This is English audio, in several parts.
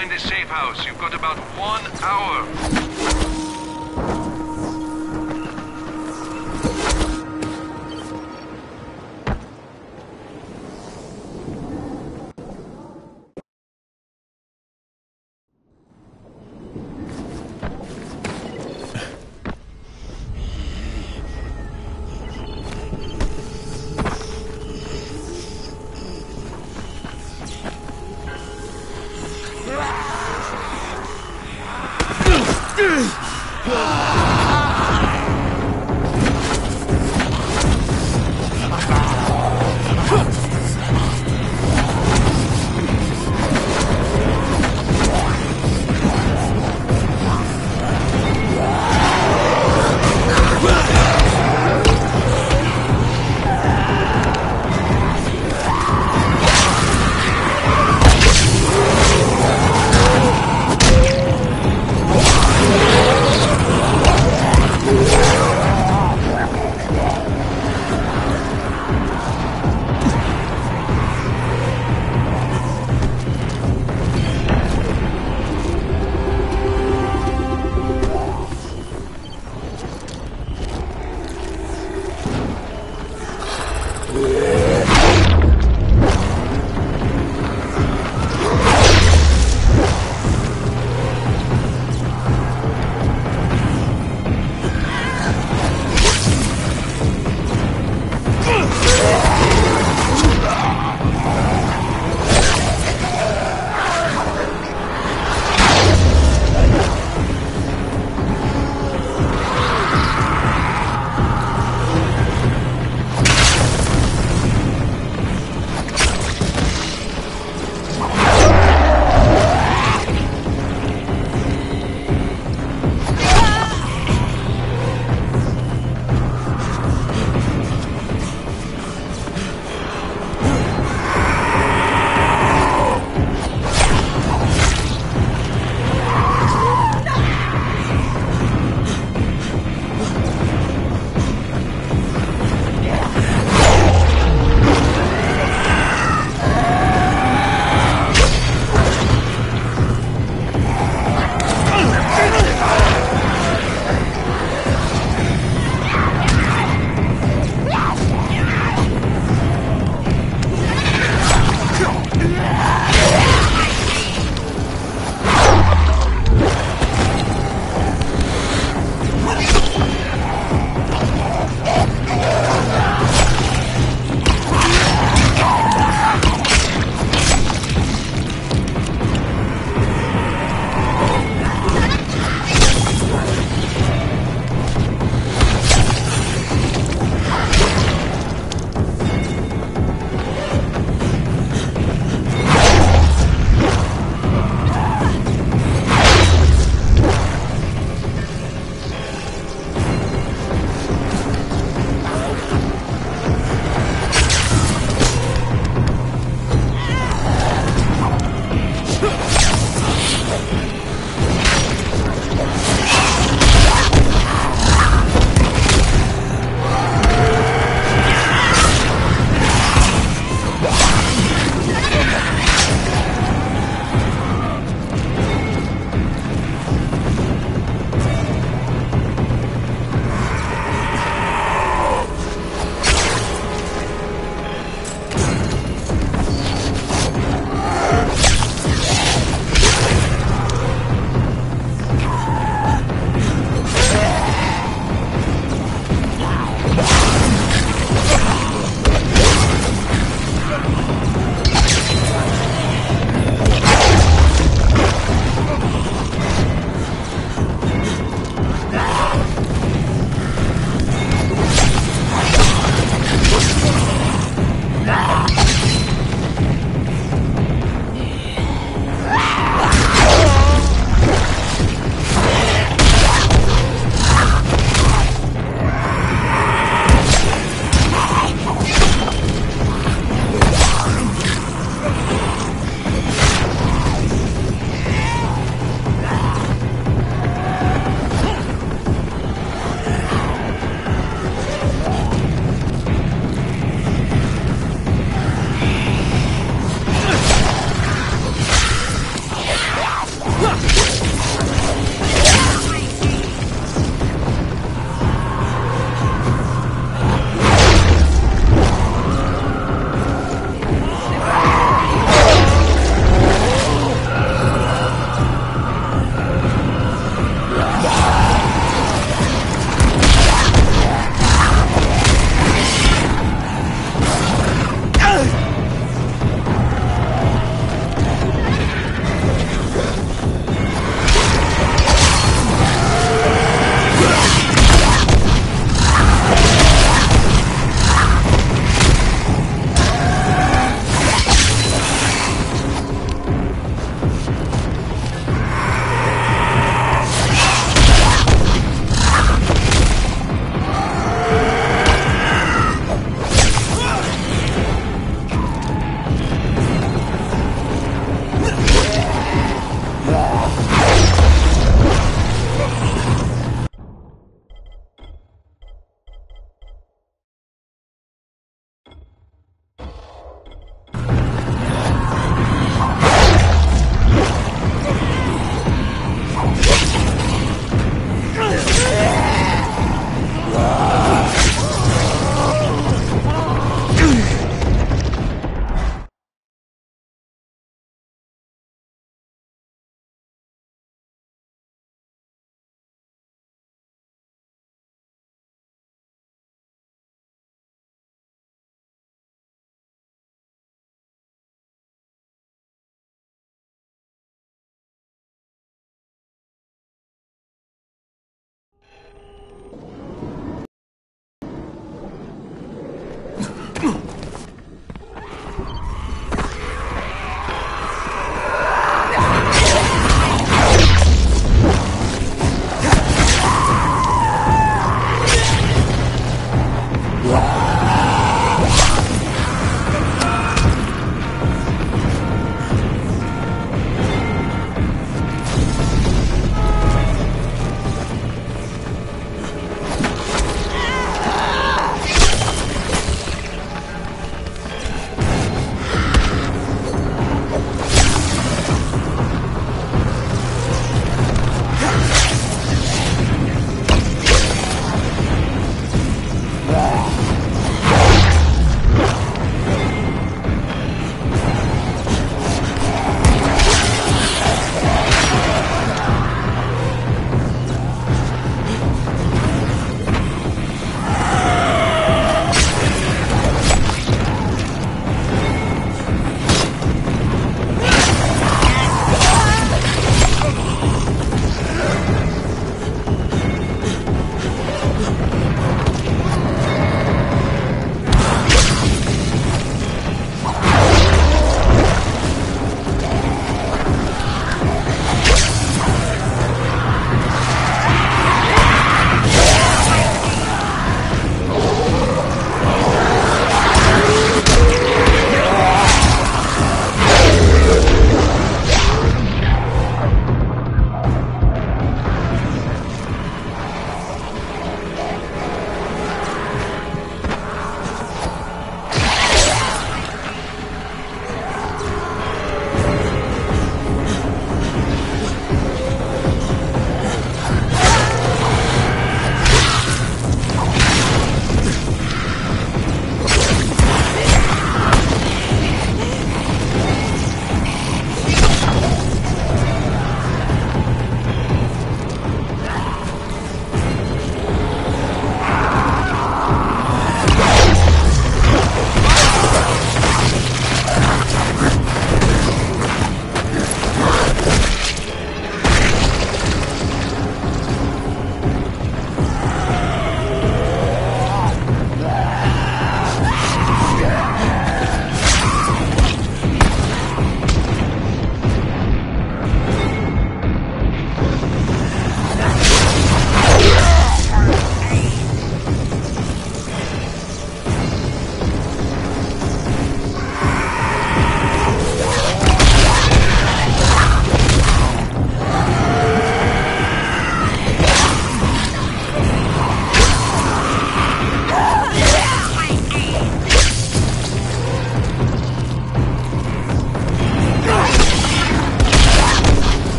find a safe house. You've got about one hour.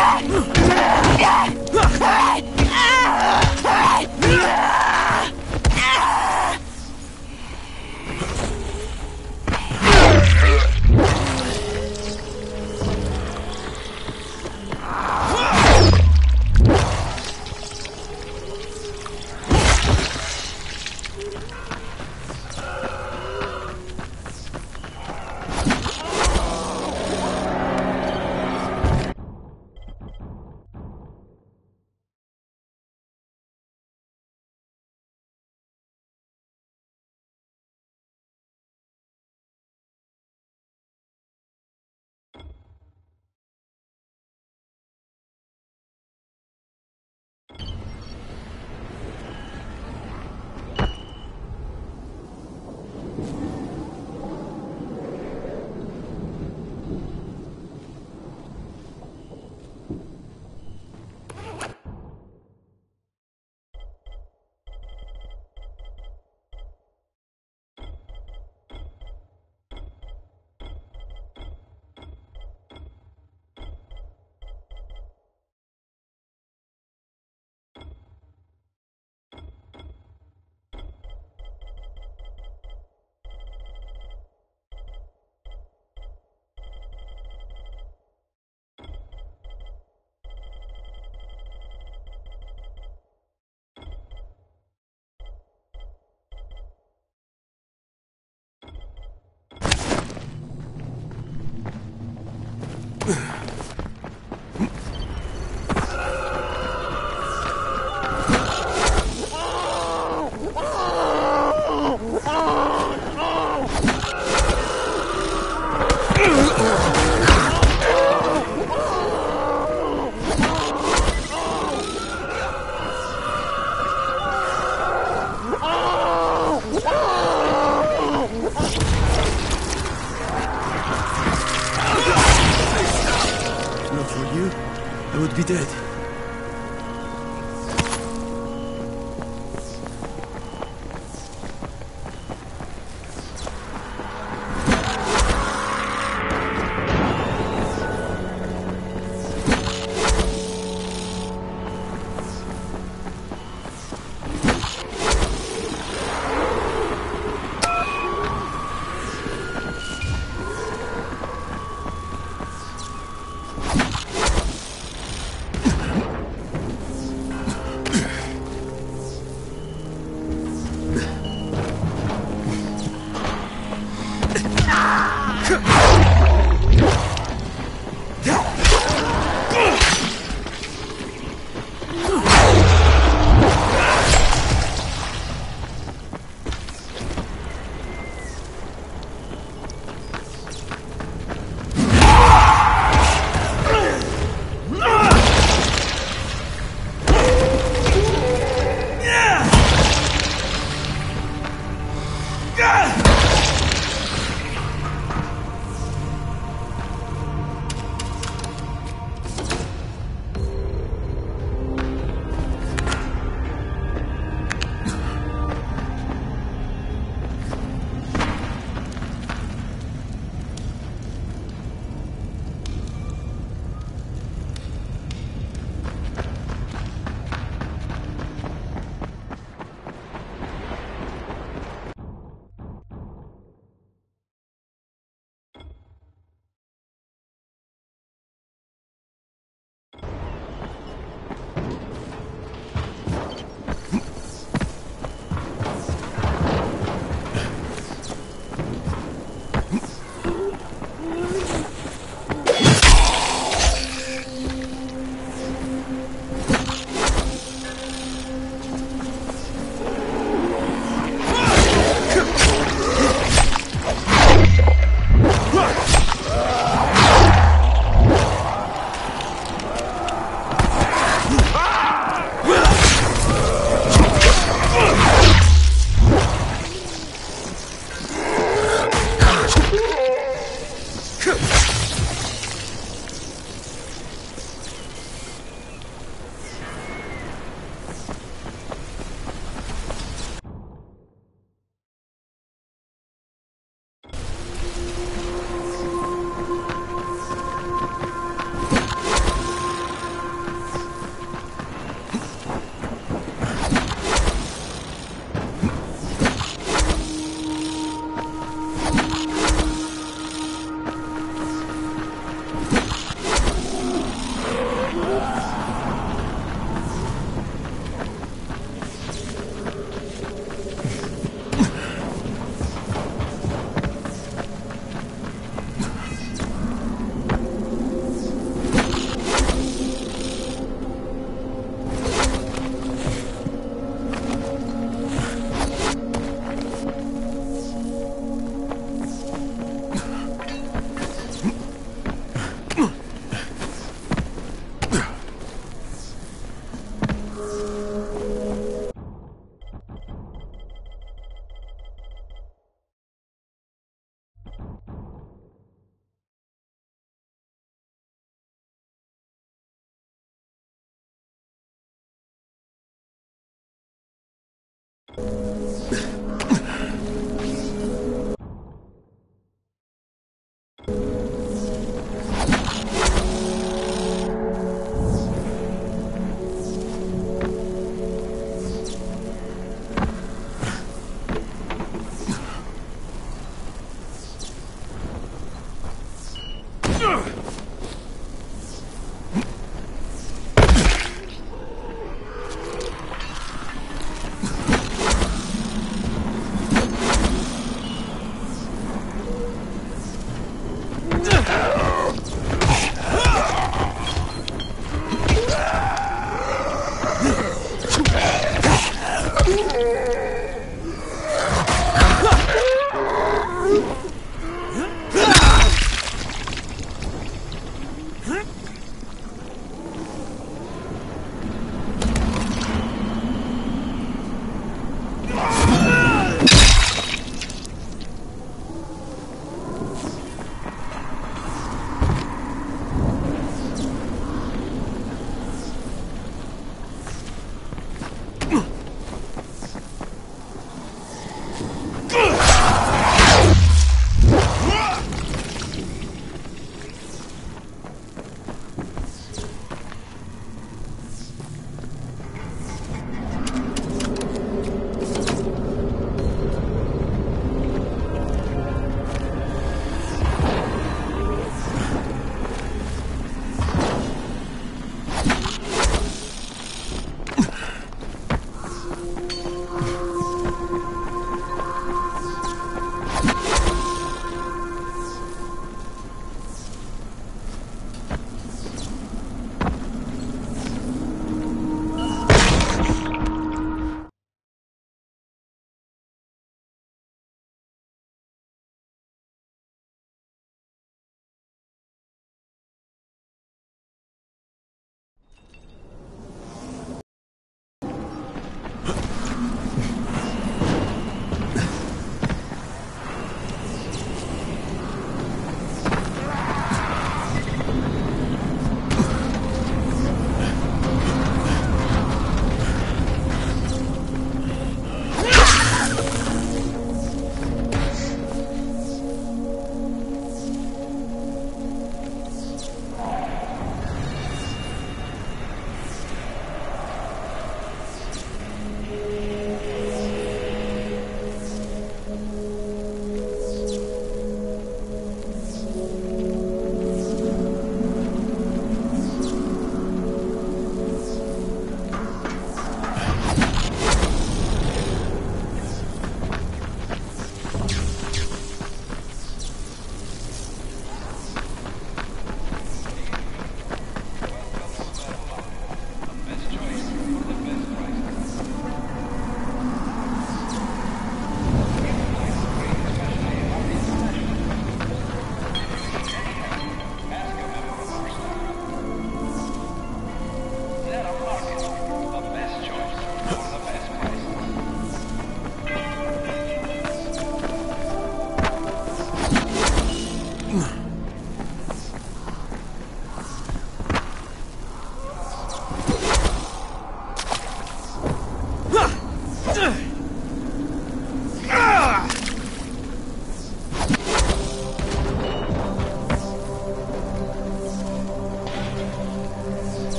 Yeah!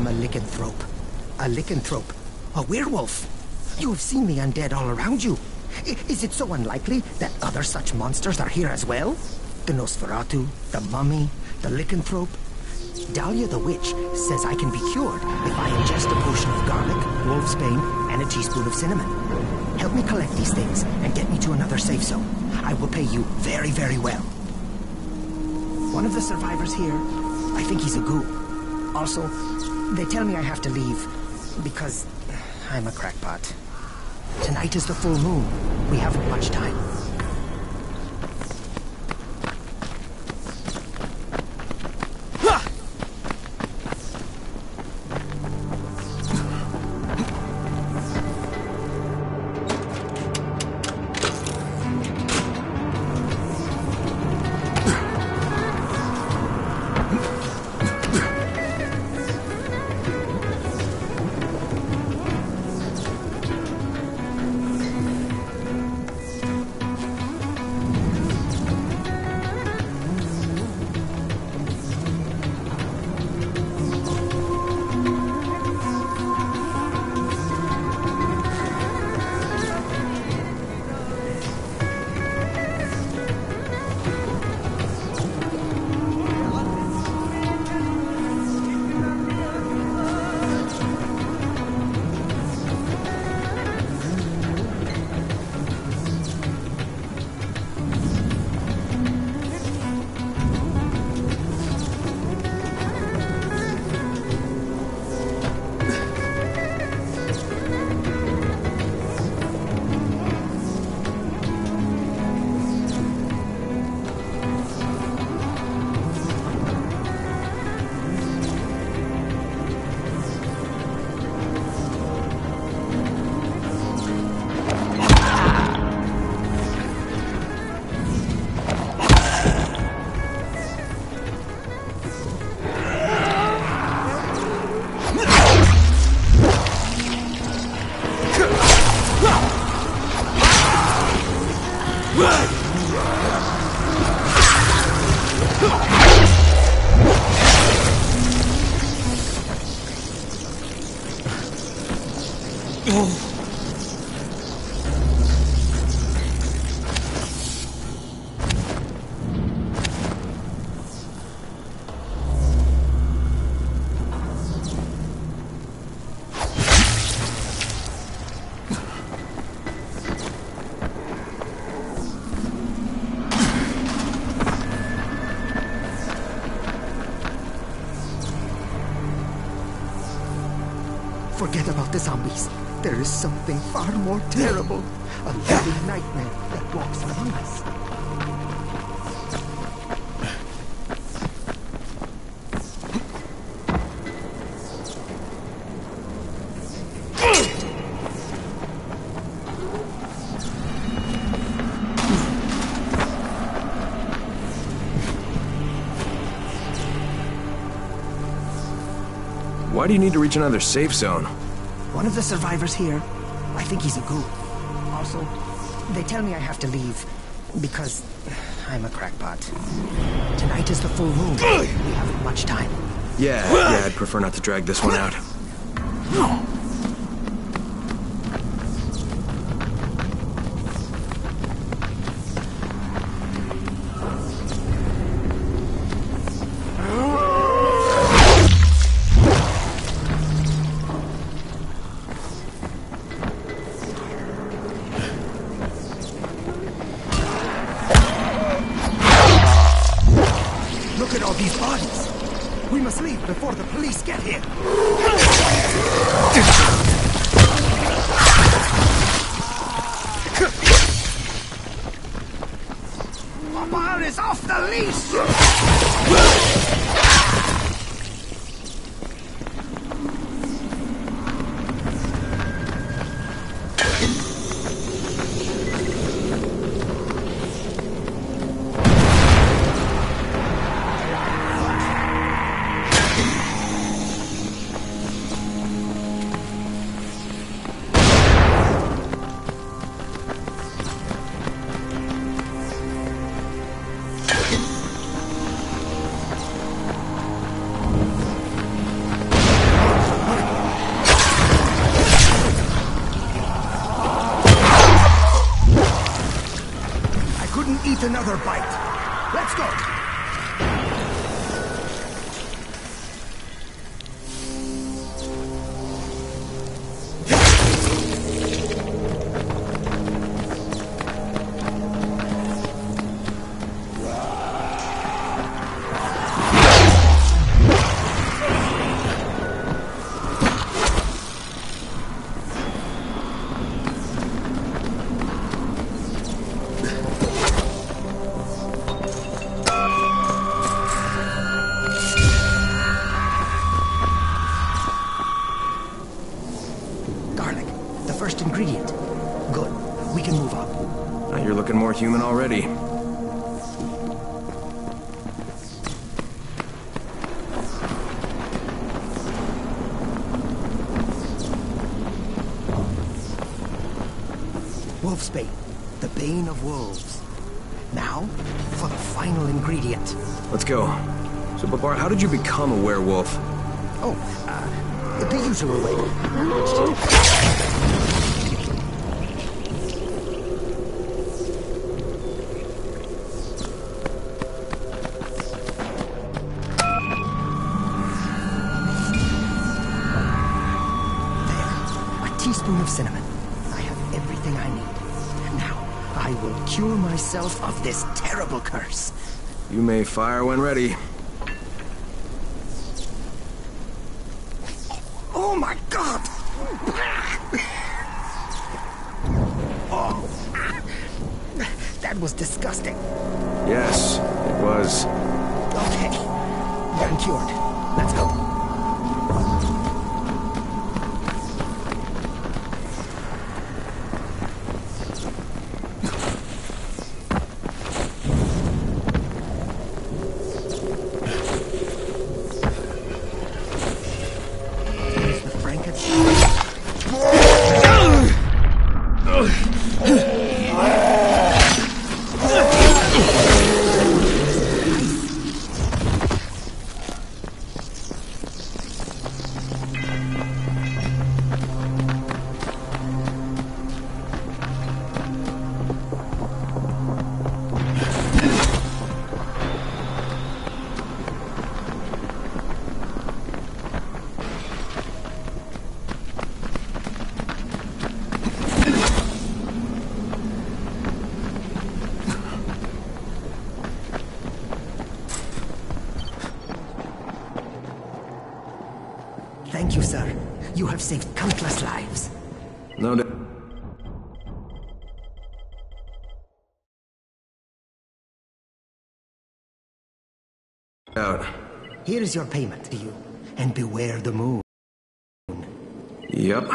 Am a lycanthrope. A lycanthrope. A werewolf. You have seen the undead all around you. I- is it so unlikely that other such monsters are here as well? The Nosferatu, the mummy, the lycanthrope, Dahlia the witch says I can be cured if I ingest a potion of garlic, wolf's bane, and a teaspoon of cinnamon. Help me collect these things and get me to another safe zone. I will pay you very, very well. One of the survivors here, I think he's a ghoul. Also, they tell me I have to leave because I'm a crackpot. Tonight is the full moon. We haven't much time. The zombies. There is something far more terrible. A living nightmare that walks among us. Why do you need to reach another safe zone? One of the survivors here, I think he's a ghoul. Also, they tell me I have to leave because I'm a crackpot. Tonight is the full moon. We haven't much time. Yeah, yeah, I'd prefer not to drag this one out. Another bite. Human already. Wolfsbane, the bane of wolves. Now, for the final ingredient. Let's go. So, Babar, how did you become a werewolf? Oh, uh, the usual way. Myself of this terrible curse. You may fire when ready. Have saved countless lives. No doubt. Out. Here is your payment to you. And beware the moon. Yep.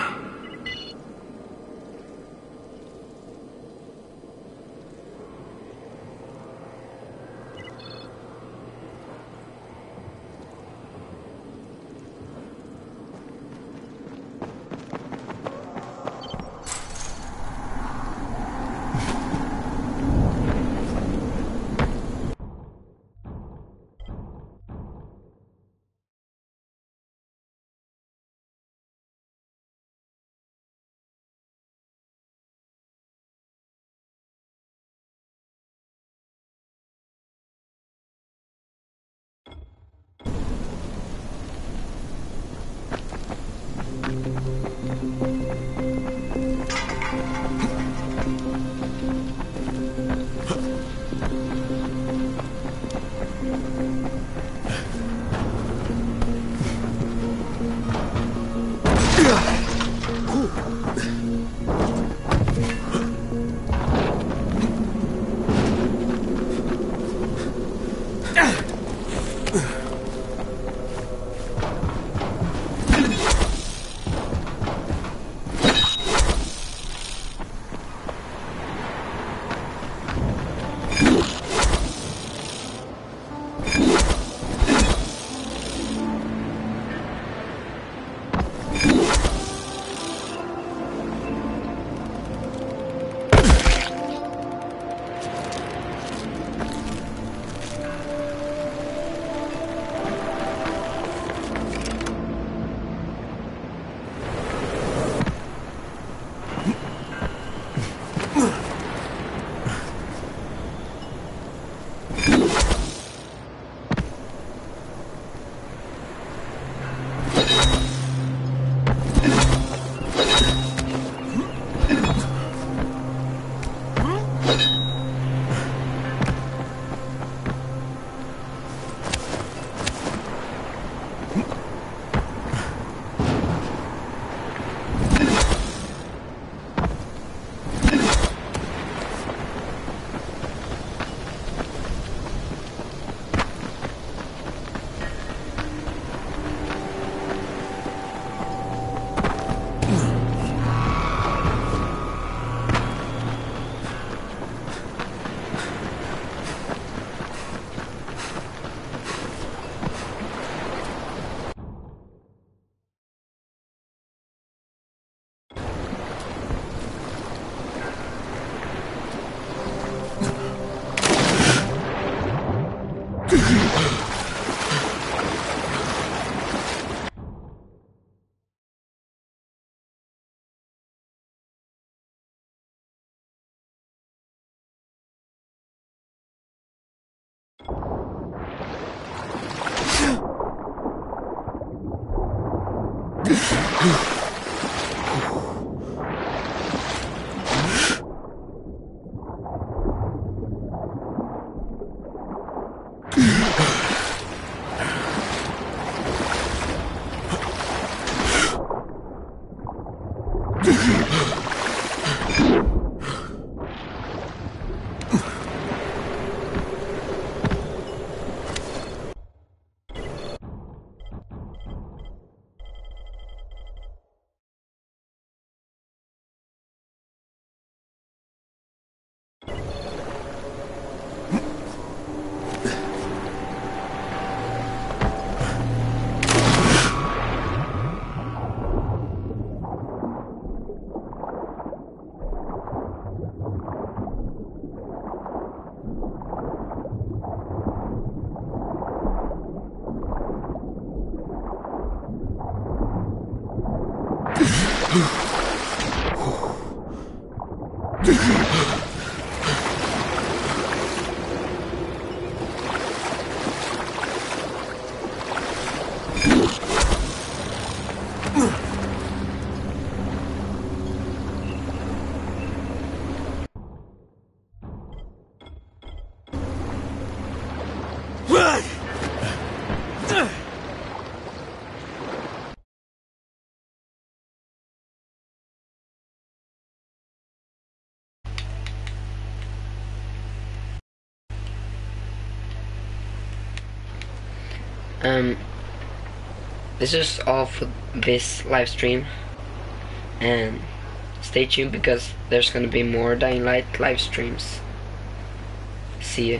Um, this is all for this live stream, and stay tuned because there's gonna be more Dying Light live streams. See ya.